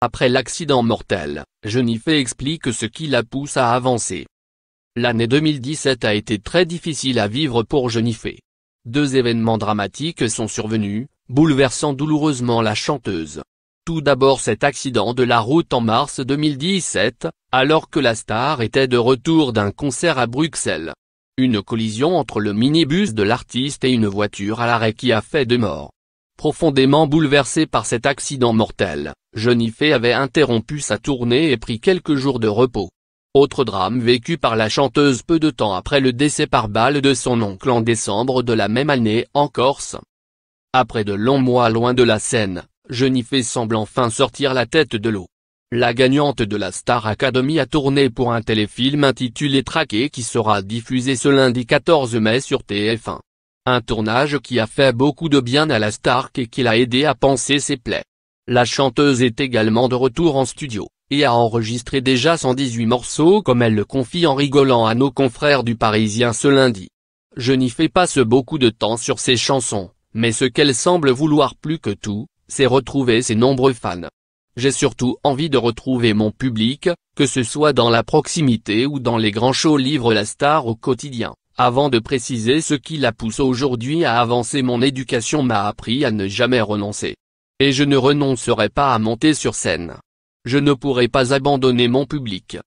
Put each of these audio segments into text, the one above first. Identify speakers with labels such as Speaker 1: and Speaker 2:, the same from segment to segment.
Speaker 1: Après l'accident mortel, Jennifer explique ce qui la pousse à avancer. L'année 2017 a été très difficile à vivre pour Jennifer. Deux événements dramatiques sont survenus, bouleversant douloureusement la chanteuse. Tout d'abord cet accident de la route en mars 2017, alors que la star était de retour d'un concert à Bruxelles. Une collision entre le minibus de l'artiste et une voiture à l'arrêt qui a fait deux morts. Profondément bouleversée par cet accident mortel, Jennifer avait interrompu sa tournée et pris quelques jours de repos. Autre drame vécu par la chanteuse peu de temps après le décès par balle de son oncle en décembre de la même année en Corse. Après de longs mois loin de la scène, Jennifer semble enfin sortir la tête de l'eau. La gagnante de la Star Academy a tourné pour un téléfilm intitulé Traqué qui sera diffusé ce lundi 14 mai sur TF1. Un tournage qui a fait beaucoup de bien à la Stark et qui l'a aidé à penser ses plaies. La chanteuse est également de retour en studio, et a enregistré déjà 118 morceaux comme elle le confie en rigolant à nos confrères du Parisien ce lundi. Je n'y fais pas ce beaucoup de temps sur ses chansons, mais ce qu'elle semble vouloir plus que tout, c'est retrouver ses nombreux fans. J'ai surtout envie de retrouver mon public, que ce soit dans la proximité ou dans les grands shows livre la star au quotidien. Avant de préciser ce qui la pousse aujourd'hui à avancer mon éducation m'a appris à ne jamais renoncer. Et je ne renoncerai pas à monter sur scène. Je ne pourrai pas abandonner mon public.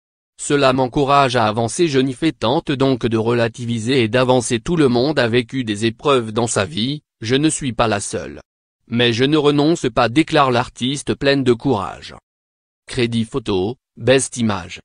Speaker 1: Cela m'encourage à avancer je n'y fais tente donc de relativiser et d'avancer tout le monde a vécu des épreuves dans sa vie, je ne suis pas la seule. Mais je ne renonce pas déclare l'artiste pleine de courage. Crédit photo, best image.